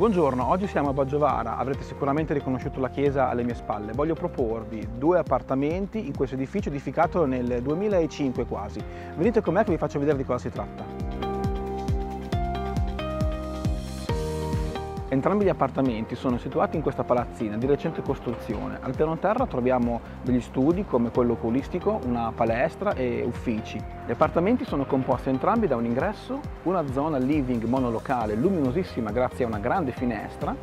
Buongiorno, oggi siamo a Baggiovara, avrete sicuramente riconosciuto la chiesa alle mie spalle. Voglio proporvi due appartamenti in questo edificio edificato nel 2005 quasi. Venite con me che vi faccio vedere di cosa si tratta. Entrambi gli appartamenti sono situati in questa palazzina di recente costruzione. Al piano terra troviamo degli studi come quello oculistico, una palestra e uffici. Gli appartamenti sono composti entrambi da un ingresso, una zona living monolocale luminosissima grazie a una grande finestra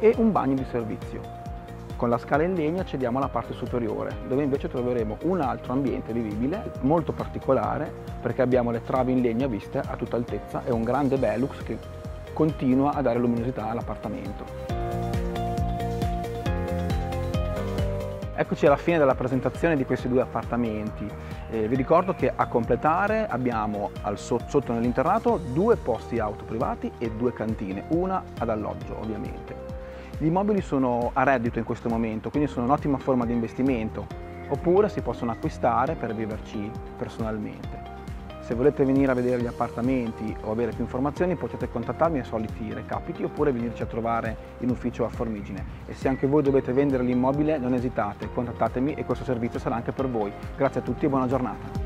e un bagno di servizio. Con la scala in legno accediamo alla parte superiore, dove invece troveremo un altro ambiente vivibile molto particolare perché abbiamo le travi in legno a vista a tutta altezza e un grande Velux che continua a dare luminosità all'appartamento. Eccoci alla fine della presentazione di questi due appartamenti. Eh, vi ricordo che a completare abbiamo so sotto nell'interrato due posti auto privati e due cantine, una ad alloggio ovviamente. Gli immobili sono a reddito in questo momento, quindi sono un'ottima forma di investimento, oppure si possono acquistare per viverci personalmente. Se volete venire a vedere gli appartamenti o avere più informazioni potete contattarmi ai soliti recapiti oppure venirci a trovare in ufficio a Formigine. E se anche voi dovete vendere l'immobile non esitate, contattatemi e questo servizio sarà anche per voi. Grazie a tutti e buona giornata.